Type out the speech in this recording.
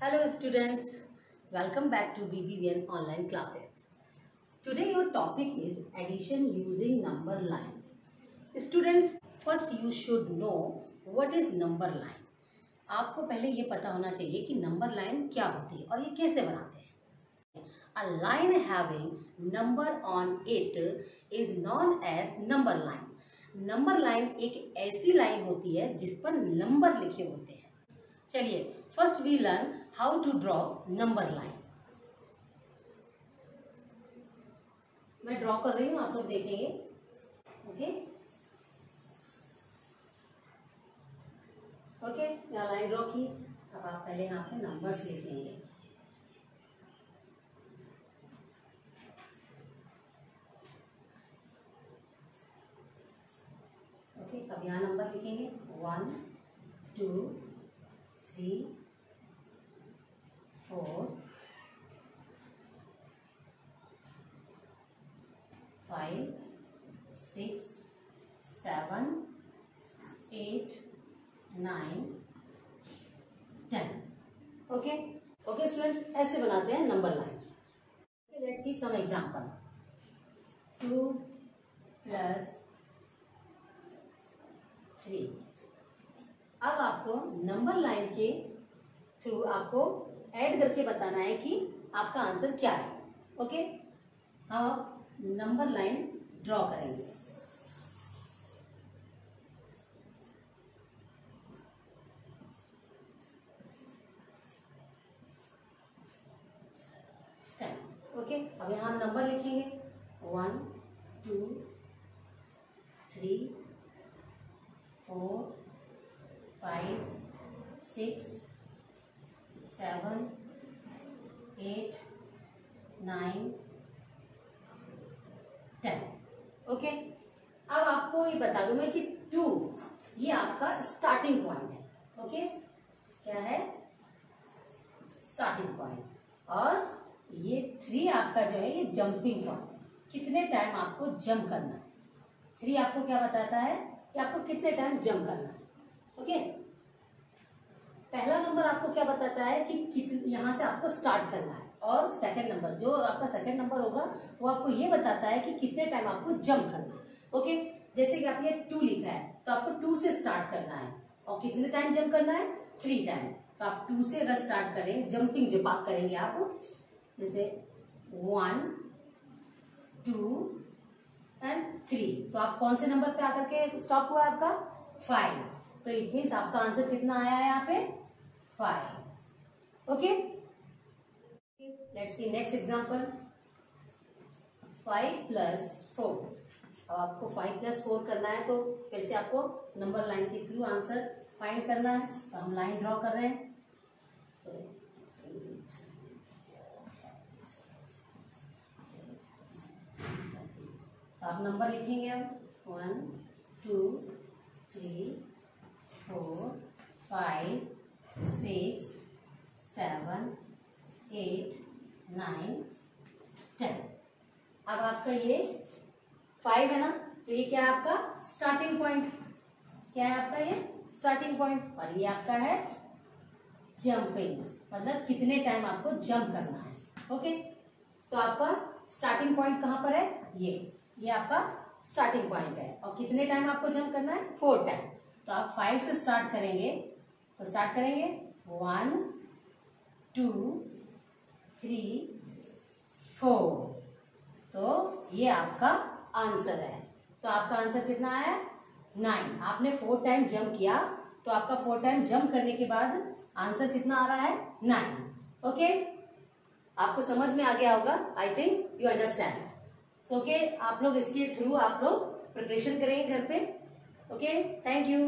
Hello students, welcome back to BBVN online classes. Today your topic is addition using number line. Students, first you should know what is number line. आपको पहले ये पता होना चाहिए कि number line क्या होती है और ये कैसे बनाते हैं a line having number on it is known as number line number line एक ऐसी लाइन होती है जिस पर नंबर लिखे होते हैं चलिए first we learn how to draw number line मैं ड्रॉ कर रही हूँ, आप लोग देखेंगे। ओके ओके यहाँ लाइन ड्रॉ की। अब आप पहले यहाँ पे नंबर्स लिख लेंगे। ओके अब यहाँ नंबर लिखेंगे। One two three four five six seven eight nine ten okay okay students ऐसे बनाते हैं number line let's see some example two plus three अब आपको नंबर लाइन के थ्रू आपको ऐड करके बताना है कि आपका आंसर क्या है। ओके हम अब नंबर लाइन ड्रॉ करेंगे ओके अब यहाँ नंबर लिखेंगे। One two three four five six seven eight nine ten okay अब आपको ये बता दूँ मैं कि टू ये आपका स्टार्टिंग पॉइंट है। ओके क्या है? स्टार्टिंग पॉइंट और ये थ्री आपका जो है, ये जंपिंग पॉइंट कितने टाइम आपको जंप करना है? थ्री आपको क्या बताता है? कि आपको कितने टाइम जंप करना है? ओके? पहला नंबर आपको क्या बताता है कि कित, यहाँ से आपको स्टार्ट करना है। और सेकंड नंबर जो आपका सेकंड नंबर होगा, वो आपको ये बताता है कि कितने टाइम आपको जंप करना है। ओके? जैसे कि आपने टू लिखा है तो आपको टू से स्टार्ट करना है। और कितने टाइम जंप करना है? थ्री टाइम तो आप टू से अगर स्टार्ट करें जंपिंग जब आप करेंगे आप, जैसे वन टू एंड थ्री तो आप कौन से नंबर पे आकर के स्टॉप हुआ आपका? फाइव तो इट मीन्स आपका आंसर कितना आया है यहाँ पे? Five okay let's see next example five plus four अब आपको फाइव प्लस फोर करना है तो फिर से आपको नंबर लाइन के थ्रू आंसर फाइंड करना है। तो हम लाइन ड्रॉ कर रहे हैं। तो आप नंबर लिखेंगे अब। One two three four five six seven eight nine ten अब आपका ये फाइव है ना? तो ये क्या है आपका? स्टार्टिंग पॉइंट क्या है आपका ये? स्टार्टिंग पॉइंट और ये आपका है जंपिंग मतलब कितने टाइम आपको जंप करना है। ओके तो आपका स्टार्टिंग पॉइंट कहाँ पर है? ये. ये आपका स्टार्टिंग पॉइंट है। और कितने टाइम आपको जंप करना है? फोर टाइम तो आप फाइव से स्टार्ट करेंगे तो स्टार्ट करेंगे। वन टू थ्री फोर तो ये आपका आंसर है। तो आपका आंसर कितना आया? नाइन आपने फोर टाइम जंप किया तो आपका फोर टाइम जंप करने के बाद आंसर कितना आ रहा है? नाइन ओके आपको समझ में आ गया होगा? I think you understand okay आप लोग इसके थ्रू आप लोग प्रिपरेशन करेंगे घर पे। Okay thank you